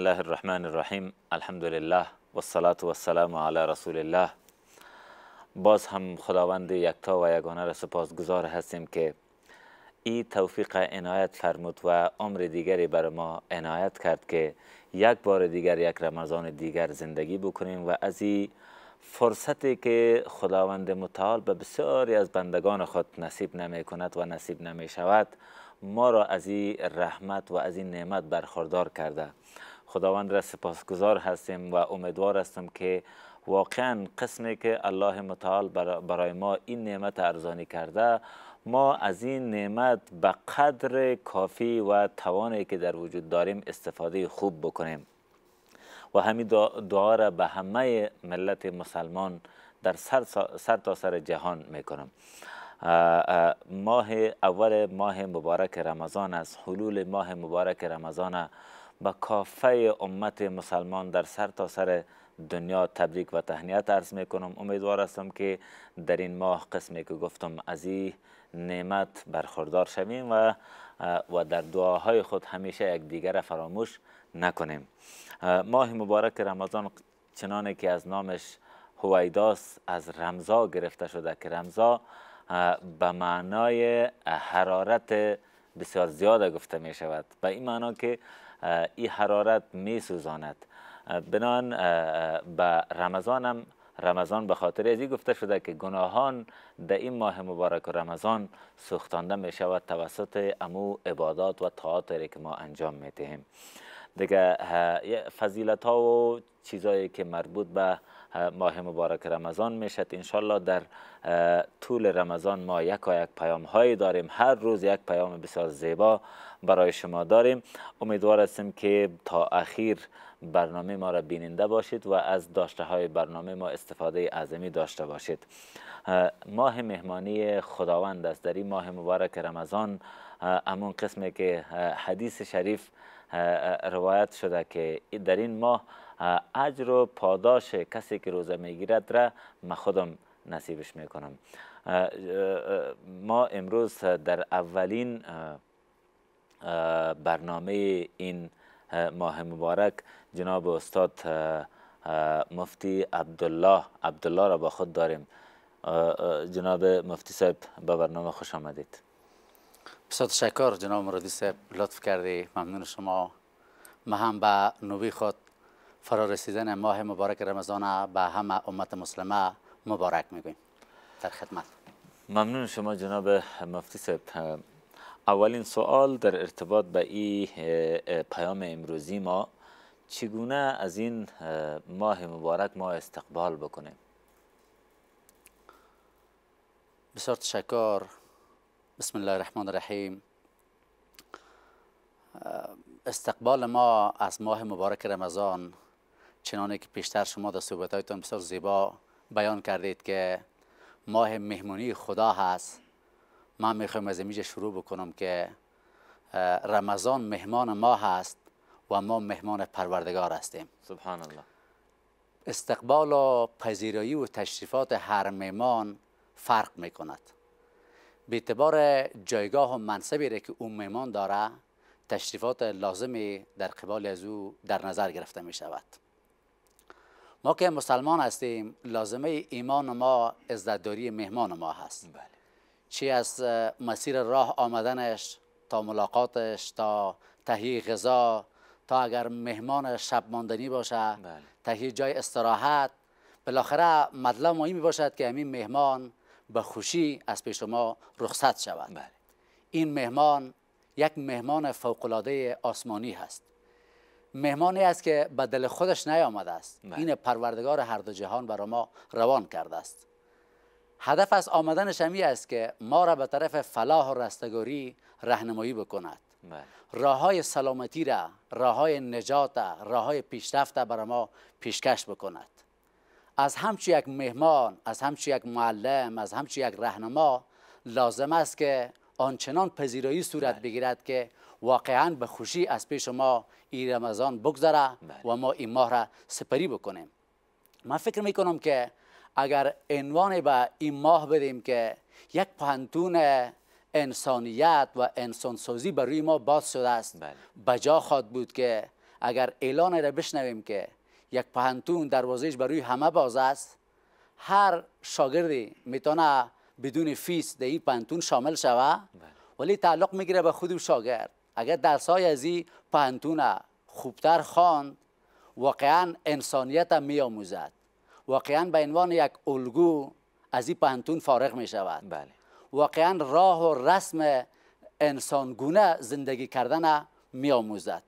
الله الرحمن الرحیم الحمد لله و الصلاة و السلام علی رسول الله باز هم خداوند یکتا و یگانه را سپاسگزار هستیم که این توفیق عنایت فرمود و عمر دیگری بر ما عنایت کرد که یک بار دیگر یک رمضان دیگر زندگی بکنیم و از این فرصتی که خداوند متعال به بسیاری از بندگان خود نصیب نمی کند و نصیب نمی شود ما را از این رحمت و از این نعمت برخوردار کرده خداوند را سپاسگزار هستیم و امیدوار هستم که واقعا قسمی که الله متعال برای ما این نعمت ارزانی کرده ما از این نعمت به قدر کافی و توانی که در وجود داریم استفاده خوب بکنیم. و همین دعا را به همه ملت مسلمان در سر, سر تا سر جهان می‌کنم. ماه اول ماه مبارک رمضان است. حلول ماه مبارک رمضان به کافه امت مسلمان در سر تا سر دنیا تبریک و تهنیت عرض می کنم امیدوار هستم که در این ماه قسمی که گفتم از این نعمت برخوردار شویم و و در دعاهای خود همیشه یک دیگر فراموش نکنیم. ماه مبارک رمضان چنانه که از نامش هویداس از رمزا گرفته شده که رمزا به معنای حرارت بسیار زیاد گفته می شود به این معنا که این حرارت می سوزاند بنان به رمضان رمضان به خاطر ازی گفته شده که گناهان در این ماه مبارک رمضان سوختانده می شود توسط امو عبادات و طاعاتی که ما انجام می دهیم دیگه فضیلت ها و چیزایی که مربوط به ماه مبارک رمضان می‌شد. انشالله در طول رمضان ما یک یک پیام هایی داریم. هر روز یک پیام بسیار زیبا برای شما داریم. امیدوار هستیم که تا اخیر برنامه ما را بیننده باشید و از داشته های برنامه ما استفاده اعظمی داشته باشید. ماه مهمانی خداوند است. در این ماه مبارک رمضان همون قسمی که حدیث شریف روایت شده که در این ماه اجر و پاداش کسی که روزه می‌گیرد را من خودم نصیبش می‌کنم. ما امروز در اولین برنامه این ماه مبارک جناب استاد مفتی عبدالله عبدالله را با خود داریم. جناب مفتی صاحب به برنامه خوش آمدید. بسیار تشکر جناب مرادی صاحب لطف کردی ممنون شما. ما هم به نوی خود فرا رسیدن ماه مبارک رمضان به همه امت مسلمه مبارک می‌گویم. در خدمت. ممنون شما جناب مفتی صاحب. اولین سوال در ارتباط به این پیام امروزی ما چگونه از این ماه مبارک ما استقبال بکنیم؟ بسیار تشکر. بسم الله الرحمن الرحیم. استقبال ما از ماه مبارک رمضان چنانه که پیشتر شما در صحبتهایتان بسیار زیبا بیان کردید که ماه مهمونی خدا هست. من می‌خوایم از اینجا شروع بکنم که رمضان مهمان ما هست و ما مهمان پروردگار هستیم. سبحان الله استقبال و پذیرایی و تشریفات هر مهمان فرق می‌کند. به اعتبار جایگاه و منصبی که اون مهمان داره تشریفات لازمی در قبال از او در نظر گرفته می شود ما که مسلمان هستیم لازمه ایمان ما عزتداری مهمان ما هست بله. چی از مسیر راه آمدنش تا ملاقاتش تا تهیه غذا تا اگر مهمان شب ماندنی باشه بله. تهیه جای استراحت بالاخره مطلب مهمی باشد که همین مهمان به خوشی از پیش ما رخصت شود بله. این مهمان یک مهمان فوقالعاده آسمانی هست مهمانی است که به دل خودش نیامده است. این پروردگار هر دو جهان برای ما روان کرده است هدف از آمدنش همی است که ما را به طرف فلاح و رستگاری رهنمایی بکند. راه های سلامتی را راه های نجات راه های پیشرفت برای ما پیشکش بکند از همچی یک مهمان از همچی یک معلم از همچی یک رهنما لازم است که آنچنان پذیرایی صورت. بگیرد که واقعا به خوشی از پیش ما این رمضان بگذره بله. و ما این ماه را سپری بکنیم. من فکر می‌کنم که اگر عنوان به این ماه بدیم که یک پانتون انسانیت و انسانسازی بر روی ما باز شده است. بله. بجا خواد بود که اگر اعلان را بشنویم که یک پهنتون دروازهش بروی همه باز است هر شاگردی می‌تونه بدون فیس در این پهنتون شامل شوه. ولی تعلق می‌گیره به خود شاگرد. اگر درسای از این پهنتون خوبتر خواند واقعا انسانیت میآموزد. واقعا به عنوان یک الگو از این پهنتون فارغ می شود بله. واقعا راه و رسم انسانگونه زندگی کردن می آموزد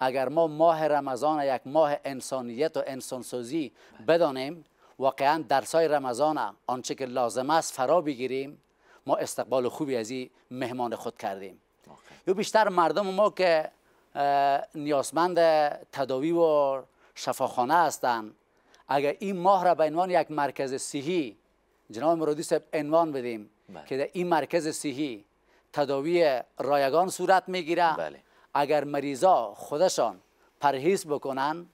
اگر ما ماه رمضان یک ماه انسانیت و انسانسازی بدانیم واقعا درسای رمضان آنچه که لازم است فرا بگیریم ما استقبال خوبی از این مهمان خود کردیم. یا بیشتر مردم ما که نیازمند تداوی و شفاخانه هستند اگر این ماه را به عنوان یک مرکز صحی جناب مرادی صاحب عنوان بدیم بله. که در این مرکز صحی تداوی رایگان صورت می‌گیره بله. اگر مریضا خودشان پرهیز بکنن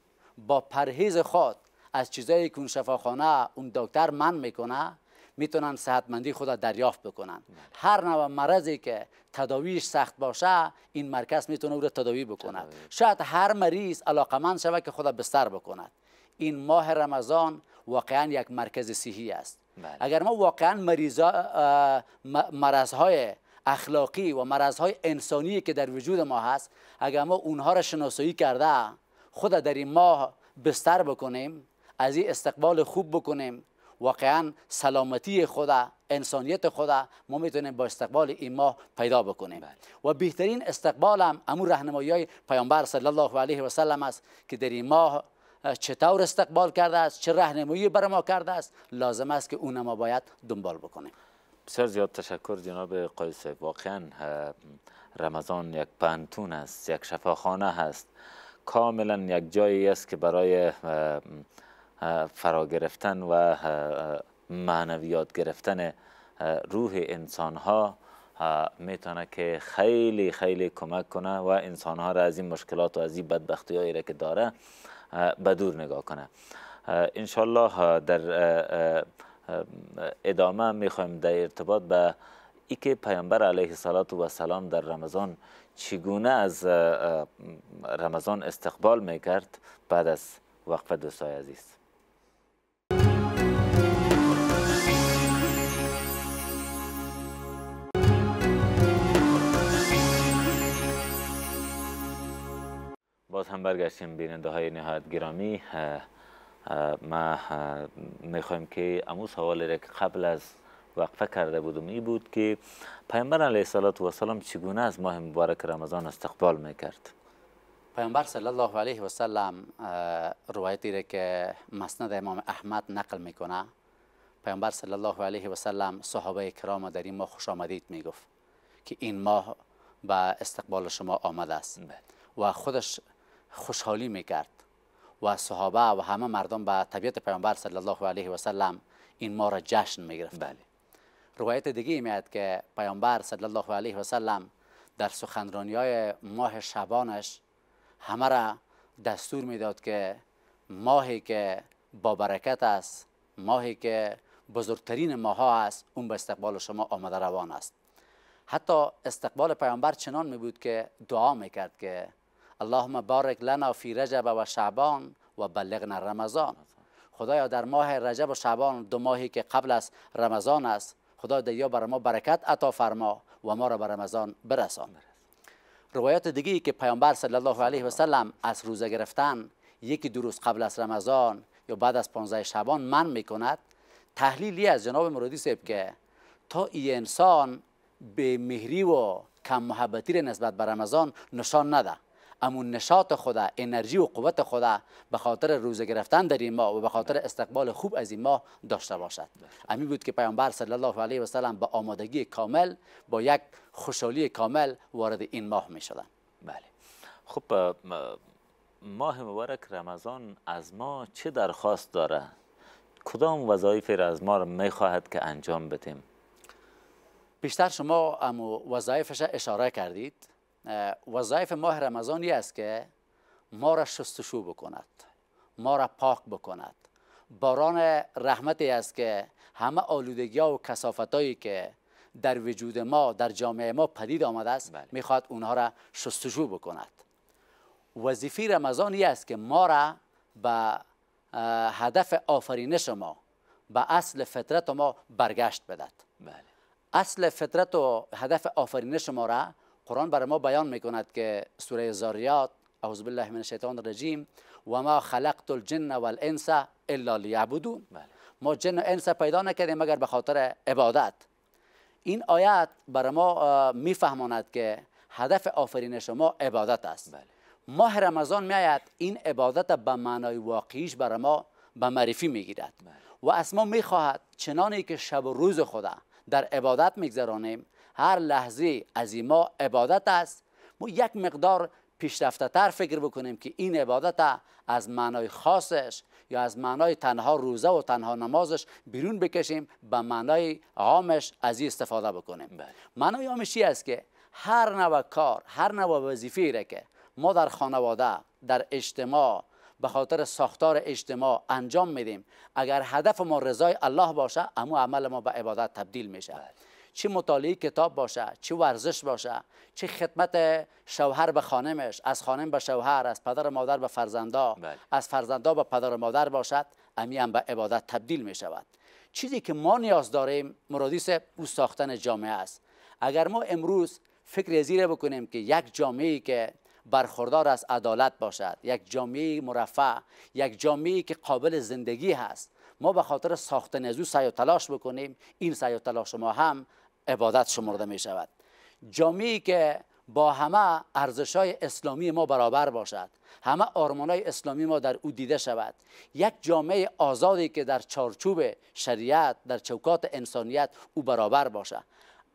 با پرهیز خود از چیزایی که اون شفاخانه اون دکتر من می‌کنه می‌تونن صحتمندی خود را دریافت بکنن. هر نوع مرضی که تداویش سخت باشه این مرکز می‌تونه او را تداوی بکنه. شاید هر مریض علاقمند شود که خود را بستر بکند. این ماه رمضان واقعا یک مرکز صحی است. بله. اگر ما واقعا مریضا مرضهای اخلاقی و مرضهای انسانی که در وجود ما هست اگر ما اونها را شناسایی کرده خود در این ماه بستر بکنیم از این استقبال خوب بکنیم واقعا سلامتی خدا انسانیت خدا ما می‌تونیم با استقبال این ماه پیدا بکنیم. و بهترین استقبال هم امون رهنمایی های پیامبر صلی الله علیه و سلم است که در این ماه چطور استقبال کرده است چه راهنمایی بر ما کرده است لازم است که اون ما باید دنبال بکنیم. بسیار زیاد تشکر جناب قایس واقعا رمضان یک پنتون است یک شفاخانه هست کاملا یک جایی است که برای فرا گرفتن و معنویات گرفتن روح انسان ها می‌تونه که خیلی خیلی کمک کنه و انسان ها را از این مشکلات و از این بدبختی هایی که داره به دور نگاه کنه. انشالله در ادامه می‌خوایم در ارتباط به ای که پیامبر علیه و سلام در رمضان چگونه از رمضان استقبال می‌کرد بعد از وقفه دوستای عزیز. باز هم برگشتیم بیننده های نهایت گرامی. ما می‌خوایم که امو سوالی را که قبل از وقفه کرده بودم این بود که پیامبر علیه و سلام چگونه از ماه مبارک رمضان استقبال می‌کرد؟ پیامبر صلی الله علیه و سلم روایتی را که مسند امام احمد نقل می‌کنه. پیامبر صلی الله علیه و سلم صحابه کرام در این ماه خوش آمدید می‌گفت که این ماه به استقبال شما آمده است. بله. و خودش خوشحالی می‌کرد و صحابه و همه مردم به طبیعت پیامبر صلی الله علیه و سلم این ما را جشن می‌گرفت. بله. روایت دیگه میاد که پیامبر صلی الله علیه و سلم در سخنرانی های ماه شبانش همه را دستور می‌داد که ماهی که با برکت است ماهی که بزرگترین ماه است اون به استقبال شما آمده روان است. حتی استقبال پیامبر چنان می بود که دعا می‌کرد که اللهم بارک لنا فی رجب و شعبان و بلغنا رمضان. خدایا در ماه رجب و شعبان دو ماهی که قبل از رمضان است خدا دیا بر ما برکت عطا فرما و ما را به رمضان برسان. روایات دیگه که پیامبر صلی الله علیه و سلم از روزه گرفتن یکی دو روز قبل از رمضان یا بعد از 15 شعبان من می‌کند تحلیلی از جناب مرادی صاحب که تا این انسان به مهری و کم محبتی نسبت به رمضان نشان نده. امون نشاط خدا انرژی و قوت خدا به خاطر روزه گرفتن در این ماه و به خاطر استقبال خوب از این ماه داشته باشد. امی بود که پیامبر صلی الله علیه و سلم با آمادگی کامل با یک خوشحالی کامل وارد این ماه می شدن. بله. خب ماه مبارک رمضان از ما چه درخواست داره؟ کدام وظایف را از ما می خواهد که انجام بدیم؟ بیشتر شما امو وظایفش اشاره کردید. وظایف ماه رمضانی است که ما را شستشو بکند ما را پاک بکند. باران رحمتی است که همه آلودگی ها و کسافت هایی که در وجود ما در جامعه ما پدید آمده است بله. می‌خواد اونها را شستشو بکند. وظیفه رمضان است که ما را به هدف آفرینش ما به اصل فطرت ما برگشت بدد بله. اصل فطرت و هدف آفرینش ما را قرآن برای ما بیان می‌کند که سوره زاریات اعوذ بالله من الشیطان الرجیم و ما خلقت الجن والانس الا لیعبدون. بله. ما جن و انس پیدا نکردیم مگر به خاطر عبادت. این آیت برای ما میفهماند که هدف آفرینش ما عبادت است. بله. ماه رمضان میآید این عبادت به معنای واقعیش برای ما به معرفی می‌گیرد. بله. و از ما می‌خواهد چنانی که شب و روز خدا در عبادت میگذرانیم هر لحظه از ما عبادت است. ما یک مقدار پیشرفته تر فکر بکنیم که این عبادت از معنای خاصش یا از معنای تنها روزه و تنها نمازش بیرون بکشیم به معنای عامش از این استفاده بکنیم. بله. معنای عامش چی است که هر نوع کار هر نوع وظیفه را که ما در خانواده در اجتماع به خاطر ساختار اجتماع انجام میدیم اگر هدف ما رضای الله باشه اما عمل ما به عبادت تبدیل میشه. چه مطالعه کتاب باشه چه ورزش باشه چه خدمت شوهر به خانمش از خانم به شوهر از پدر و مادر به فرزندا بله. از فرزندا به پدر و مادر باشد امی هم به عبادت تبدیل می شود چیزی که ما نیاز داریم مرادیس او ساختن جامعه است اگر ما امروز فکر زیره بکنیم که یک جامعه که برخوردار از عدالت باشد یک جامعه مرفع یک جامعه که قابل زندگی هست ما به خاطر ساختن از او سعی و تلاش بکنیم این سعی و تلاش ما هم عبادت شمرده می شود. جامعه که با همه ارزش های اسلامی ما برابر باشد همه آرمان های اسلامی ما در او دیده شود یک جامعه آزادی که در چارچوب شریعت در چوکات انسانیت او برابر باشد.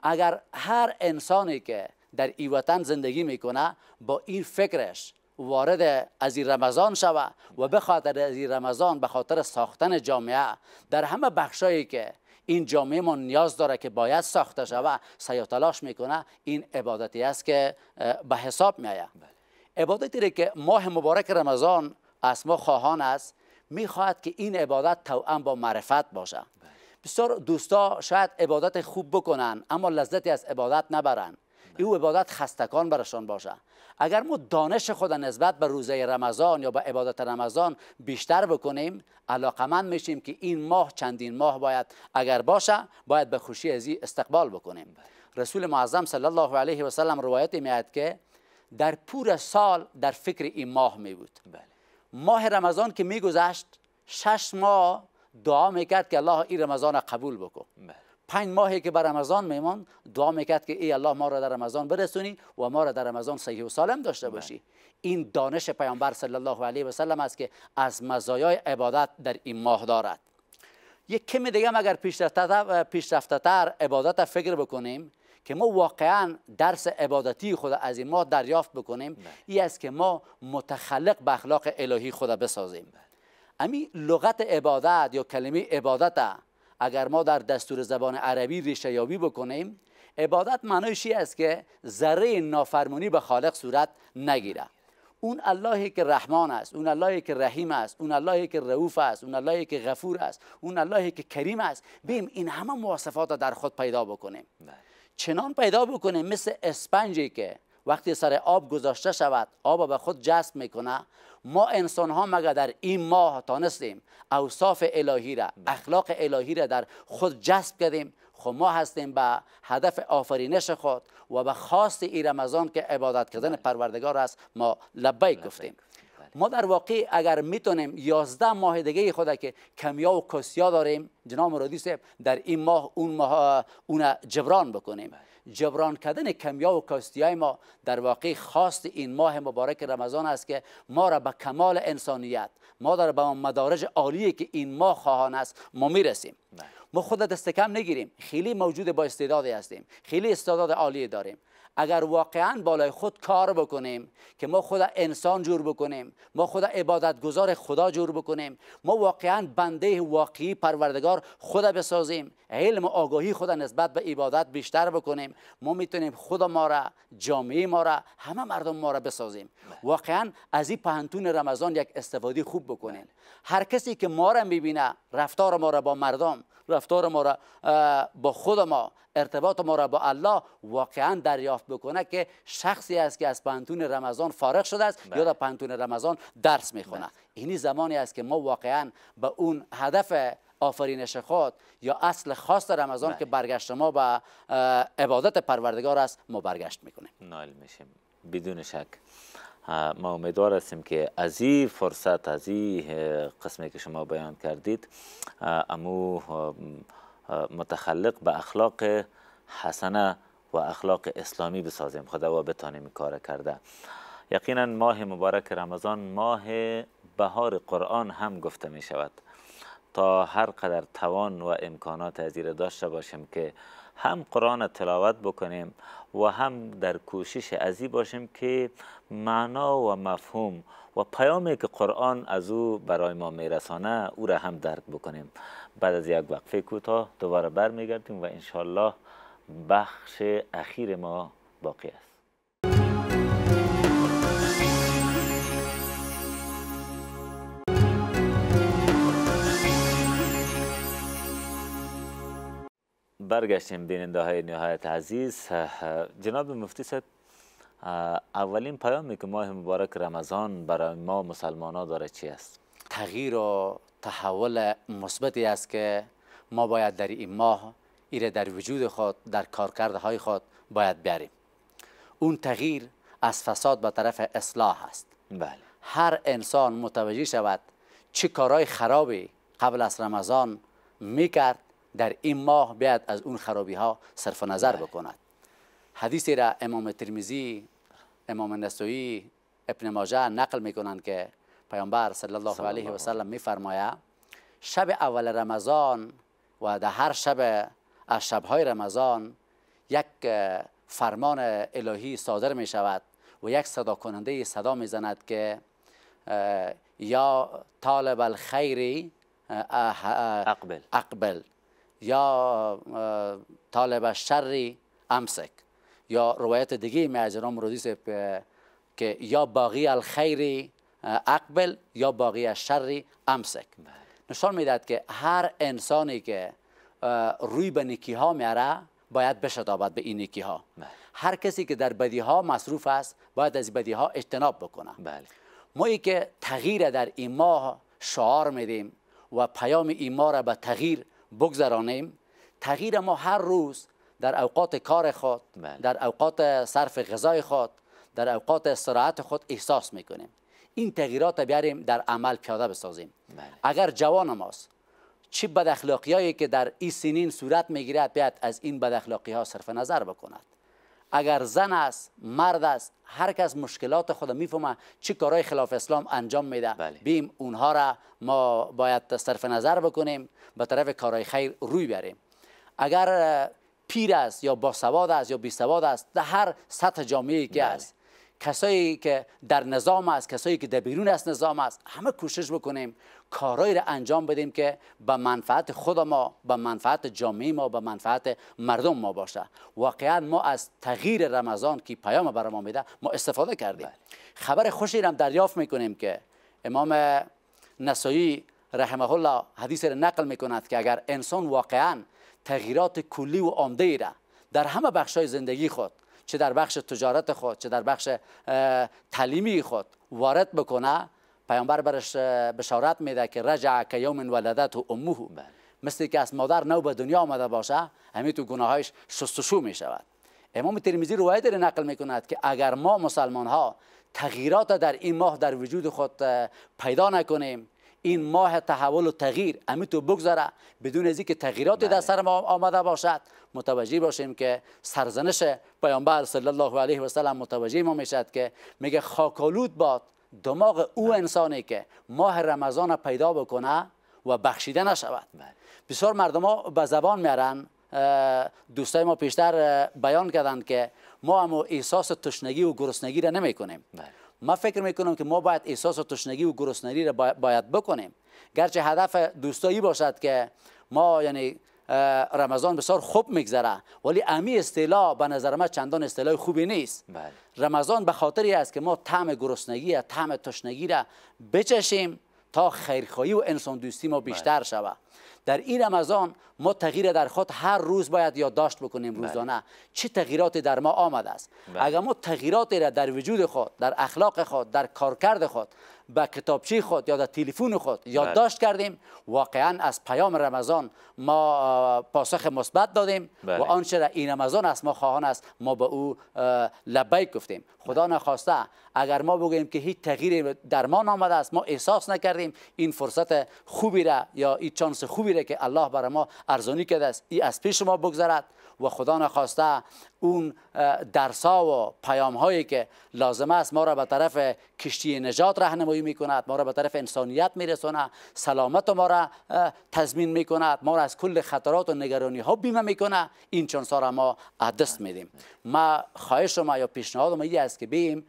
اگر هر انسانی که در ای وطن زندگی می‌کنه با این فکرش وارد از این رمضان شوه و به خاطر از این رمضان به خاطر ساختن جامعه در همه بخشایی که این جامعه ما نیاز داره که باید ساخته شوه سعی تلاش می‌کنه. این عبادتی است که به حساب میآید. عبادتی را که ماه مبارک رمضان از ما خواهان است می‌خواهد که این عبادت توأم با معرفت باشه بسیار دوستا شاید عبادت خوب بکنن اما لذتی از عبادت نبرن. او عبادت خستکان برشان باشه. اگر ما دانش خود نسبت به روزه رمضان یا به عبادت رمضان بیشتر بکنیم علاقمند میشیم که این ماه چندین ماه باید اگر باشه باید به خوشی ازی استقبال بکنیم. رسول معظم صلی الله علیه و سلم روایت میاد که در پور سال در فکر این ماه می بود. بله. ماه رمضان که میگذشت شش ماه دعا می‌کرد که الله این رمضان قبول بکن. بله. پنج ماهی که بر رمضان میمان دعا می‌کرد که ای الله ما را در رمضان برسونی و ما را در رمضان صحیح و سالم داشته باشی. این دانش پیامبر صلی الله علیه و سلم است که از مزایای عبادت در این ماه دارد. یک کمی دیگه اگر پیشرفته تر عبادت فکر بکنیم که ما واقعا درس عبادتی خود از این ماه دریافت بکنیم این است که ما متخلق به اخلاق الهی خود بسازیم. امی لغت عبادت یا کلمه عبادت اگر ما در دستور زبان عربی ریشه یابی بکنیم عبادت معنیش است که ذره نافرمانی به خالق صورت نگیره. اون اللهی که رحمان است اون اللهی که رحیم است اون اللهی که رؤوف است اون اللهی که غفور است اون اللهی که کریم است بیم این همه مواصفات در خود پیدا بکنیم. چنان پیدا بکنیم مثل اسپنجی که وقتی سر آب گذاشته شود آب به خود جذب می‌کنه ما انسان ها مگر در این ماه تانستیم؟ اوصاف الهی را اخلاق الهی را در خود جذب کردیم. خب ما هستیم به هدف آفرینش خود و به خواست ای رمضان که عبادت کردن پروردگار است ما لبیک گفتیم. ما در واقع اگر می‌تونیم یازده ماه دیگه خود که کمیا و کسیا داریم جناب مرادی صاحب در این ماه اون ماه اون جبران بکنیم. جبران کردن کمیا و کاستیای ما در واقع خواست این ماه مبارک رمضان است که ما را به کمال انسانیت ما در به مدارج عالی که این ماه خواهان است ما می‌رسیم. ما خود دست کم نگیریم. خیلی موجود با استعدادی هستیم. خیلی استعداد عالی داریم. اگر واقعا بالای خود کار بکنیم که ما خود انسان جور بکنیم ما خود عبادت گذار خدا جور بکنیم ما واقعا بنده واقعی پروردگار خود بسازیم علم و آگاهی خود نسبت به عبادت بیشتر بکنیم ما می‌تونیم خود ما را جامعه ما را همه مردم ما را بسازیم. واقعا از این پهنتون رمضان یک استفاده خوب بکنیم هر کسی که ما را می‌بینه رفتار ما را با مردم رفتار ما را با خود ما ارتباط ما را با الله واقعا دریافت شناخت بکنه که شخصی است که از پانتون رمضان فارغ شده است بله. یا در پانتون رمضان درس می‌خونه. اینی زمانی است که ما واقعا به اون هدف آفرینش خود یا اصل خاص رمضان بله. که برگشت ما به عبادت پروردگار است ما برگشت می‌کنیم. نایل میشیم. بدون شک. ما امیدوار هستیم که از این فرصت از این قسمی که شما بیان کردید امو متخلق به اخلاق حسنه و اخلاق اسلامی بسازیم. خدا و بتانیم کار کرده. یقینا ماه مبارک رمضان ماه بهار قرآن هم گفته می شود. تا هر قدر توان و امکانات از این را داشته باشیم که هم قرآن تلاوت بکنیم و هم در کوشش ازی باشیم که معنا و مفهوم و پیامی که قرآن از او برای ما میرسانه او را هم درک بکنیم. بعد از یک وقفه کوتاه دوباره برمیگردیم و انشالله بخش اخیر ما باقی است برگشتیم بیننده های نهایت عزیز جناب مفتی صاحب اولین پیامی که ماه مبارک رمضان برای ما مسلمان ها داره چی است؟ تغییر و تحول مثبتی است که ما باید در این ماه ایره در وجود خود در کارکردهای خود باید بیاریم. اون تغییر از فساد به طرف اصلاح است. بله. هر انسان متوجه شود چه کارهای خرابی قبل از رمضان می‌کرد در این ماه بیاید از اون خرابی ها صرف نظر بکند. حدیثی را امام ترمیزی امام نسوی ابن ماجه نقل می‌کنند که پیامبر صلی الله علیه و سلم میفرماید شب اول رمضان و در هر شب از شبهای رمضان یک فرمان الهی صادر می شود و یک صدا کننده صدا می زند که یا طالب الخیری اقبل. اقبل. یا طالب الشری امسک. یا روایت دیگه می از رودی که یا باقی الخیری اقبل یا باقی الشری امسک. نشان می‌دهد که هر انسانی که روی به نیکی ها میاره باید بشتابد به این نیکی ها بله. هر کسی که در بدی ها مصروف است باید از بدی ها اجتناب بکنه بله ما ای که تغییر در این ماه شعار میدیم و پیام این ماه را به تغییر بگذرانیم تغییر ما هر روز در اوقات کار خود بله. در اوقات صرف غذای خود در اوقات استراحت خود احساس می‌کنیم این تغییرات را بیاریم در عمل پیاده بسازیم بله. اگر جوان ماست چه بد اخلاقی هایی که در این سنین صورت می‌گیرد بیاد از این بد اخلاقی ها صرف نظر بکند اگر زن است مرد است هر کس مشکلات خود می‌فهمه چه کارهای خلاف اسلام انجام میده بله. بیم اونها را ما باید صرف نظر بکنیم به طرف کارهای خیر روی بریم اگر پیر است یا باسواد است یا بی سواد است در هر سطح جامعه که بله. است کسایی که در نظام است کسایی که در بیرون از نظام است همه کوشش بکنیم کارهایی را انجام بدیم که به منفعت خود ما به منفعت جامعه ما به منفعت مردم ما باشه. واقعا ما از تغییر رمضان که پیام برای ما میده ما استفاده کردیم. خبر خوشی را دریافت می‌کنیم که امام نسایی رحمه الله حدیث را نقل می‌کند که اگر انسان واقعا تغییرات کلی و عمده ای را در همه بخشای زندگی خود چه در بخش تجارت خود چه در بخش تعلیمی خود وارد بکنه پیامبر برش بشارت میده که رجع که یوم ولدت و امه مثل که از مادر نو به دنیا آمده باشه همین تو گناهایش شستشو می شود امام ترمیزی روایت را نقل می کند که اگر ما مسلمان ها تغییرات در این ماه در وجود خود پیدا نکنیم این ماه تحول و تغییر. امی تو بگذره. بدون از اینکه تغییراتی در سر ما آمده باشد متوجه باشیم که سرزنش پیامبر صلی الله علیه و سلم متوجه ما می‌شد که میگه خاکالود باد دماغ او انسانی که ماه رمضان پیدا بکنه و بخشیده نشود. بسیار مردم ها به زبان میارن. دوستای ما پیشتر بیان کردند که ما هم احساس تشنگی و گرسنگی را نمی کنیم. بله. ما فکر می‌کنم که ما باید احساس تشنگی و گرسنگی را با- باید بکنیم. گرچه هدف دوستایی باشد که ما یعنی رمضان بسیار خوب میگذره ولی امی اصطلاح به نظر من چندان اصطلاح خوبی نیست. بله. رمضان به خاطری است که ما طعم گرسنگی یا طعم تشنگی را بچشیم. تا خیرخواهی و انسان دوستی ما بیشتر شود در این رمضان ما تغییر در خود هر روز باید یادداشت بکنیم بله. روزانه چه تغییراتی در ما آمده است بله. اگر ما تغییراتی را در وجود خود در اخلاق خود در کارکرد خود به کتابچه خود یا در تلفن خود بله. یادداشت کردیم واقعا از پیام رمضان ما پاسخ مثبت دادیم بله. و آنچه را این رمضان است ما خواهان است ما به او لبیک گفتیم خدا نخواسته اگر ما بگوییم که هیچ تغییری در ما آمده است ما احساس نکردیم این فرصت خوبی را یا این چانس خوبی را که الله برای ما ارزانی کرده است این از پیش ما بگذرد و خدا نخواسته اون درسا و پیام هایی که لازم است ما را به طرف کشتی نجات راهنمایی می‌کند ما را به طرف انسانیت میرسونه سلامت ما را تضمین می‌کند ما را از کل خطرات و نگرانی ها بیمه می‌کنه. این چون را ما دست میدیم. ما خواهش ما یا پیشنهاد ما این است که بیم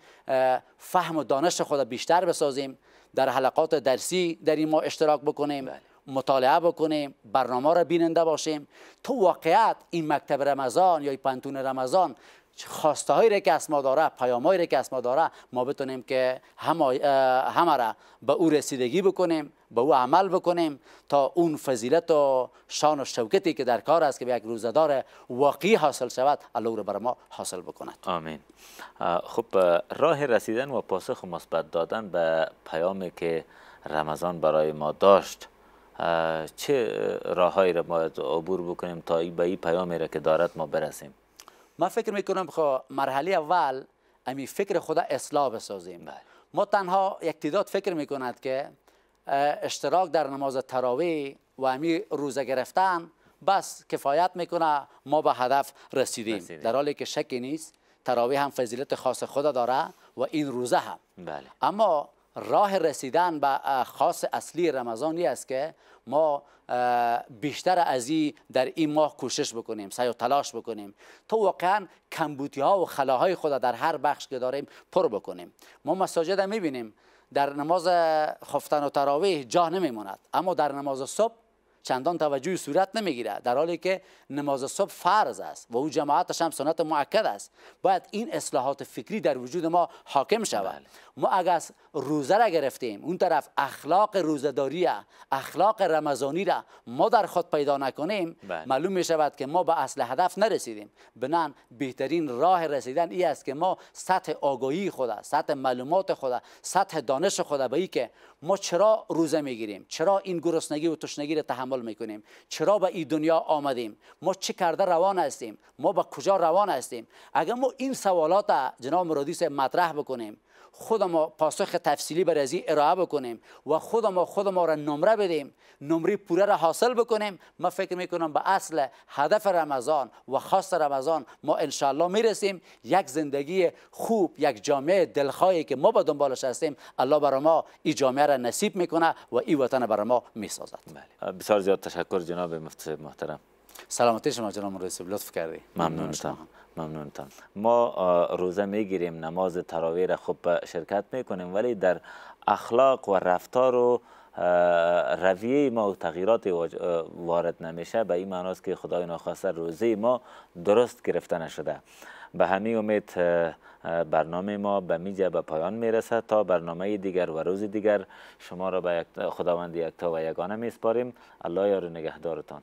فهم و دانش خود بیشتر بسازیم در حلقات درسی در این ما اشتراک بکنیم. بله. مطالعه بکنیم برنامه را بیننده باشیم. تو واقعیت این مکتب رمضان یا پنتون رمضان خواسته هایی را که از ما داره پیام هایی که از ما داره ما بتونیم که همه را به او رسیدگی بکنیم به او عمل بکنیم تا اون فضیلت و شان و شوکتی که در کار است که به یک روزدار واقعی حاصل شود الله را بر ما حاصل بکند. آمین. خب اه، راه رسیدن و پاسخ مثبت دادن به پیامی که رمضان برای ما داشت چه راههایی را باید عبور بکنیم تا به این پیامی را که دارد ما برسیم؟ من فکر می‌کنم خب مرحله اول امی فکر خدا اصلاح بسازیم. بله. ما تنها یک تعداد فکر می‌کند که اشتراک در نماز تراویح و امی روزه گرفتن بس کفایت می‌کنه ما به هدف رسیدیم, رسیدیم. در حالی که شکی نیست تراویح هم فضیلت خاص خدا داره و این روزه هم. بله. اما راه رسیدن به خاص اصلی رمضانی است که ما بیشتر از این در این ماه کوشش بکنیم سعی و تلاش بکنیم تا واقعا کمبودی ها و خلاهای خود در هر بخش که داریم پر بکنیم. ما مساجد می‌بینیم در نماز خفتن و تراویح جا نمیماند اما در نماز صبح چندان توجهی صورت نمی‌گیره. در حالی که نماز صبح فرض است و او جماعتش هم سنت معکد است. باید این اصلاحات فکری در وجود ما حاکم شود. بله. ما اگر روزه را گرفتیم اون طرف اخلاق روزداری اخلاق رمضانی را ما در خود پیدا نکنیم بله. معلوم می شود که ما به اصل هدف نرسیدیم. بنان بهترین راه رسیدن این است که ما سطح آگاهی خود سطح معلومات خود سطح دانش خود به که ما چرا روزه می‌گیریم؟ چرا این گرسنگی و تشنگی را تحمل می‌کنیم. چرا به این دنیا آمدیم؟ ما چه کرده روان هستیم؟ ما به کجا روان هستیم؟ اگر ما این سوالات جناب مرادی مطرح بکنیم خود ما پاسخ تفصیلی بر از این ارائه بکنیم و خود ما خود ما را نمره بدیم نمره پوره را حاصل بکنیم. ما فکر می‌کنم به اصل هدف رمضان و خاص رمضان ما انشالله می‌رسیم. یک زندگی خوب یک جامعه دلخواهی که ما به دنبالش هستیم الله برای ما این جامعه را نصیب می‌کنه و این وطن برای ما می‌سازد. بله. بسیار زیاد تشکر جناب مفتی محترم. سلامتی شما جناب صاحب لطف کردی. ممنونتم ممنونتم ما روزه می‌گیریم نماز تراویح را خوب شرکت می‌کنیم ولی در اخلاق و رفتار و رویه ما و تغییرات وارد نمیشه. به این معناست که خدای ناخواسته روزه ما درست گرفته نشده. به همین امید برنامه ما به میجه به پایان می‌رسه تا برنامه دیگر و روز دیگر شما را به خداوند یکتا و یگانه میسپاریم. الله یار نگهدارتان.